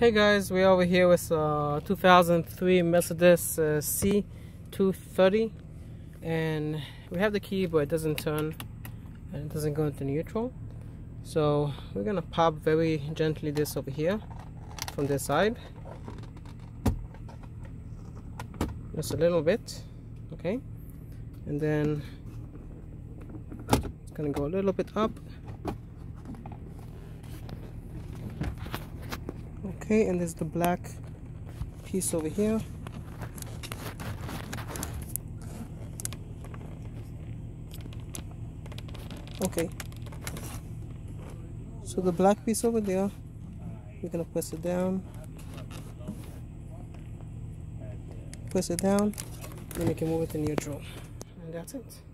Hey guys, we're over here with uh, 2003 Mercedes uh, C230 and we have the key but it doesn't turn and it doesn't go into neutral. So we're gonna pop very gently this over here from this side. Just a little bit okay? And then it's gonna go a little bit up okay and there's the black piece over here. Okay. So the black piece over there we're gonna press it down. Press it down then you can move it in your neutral and that's it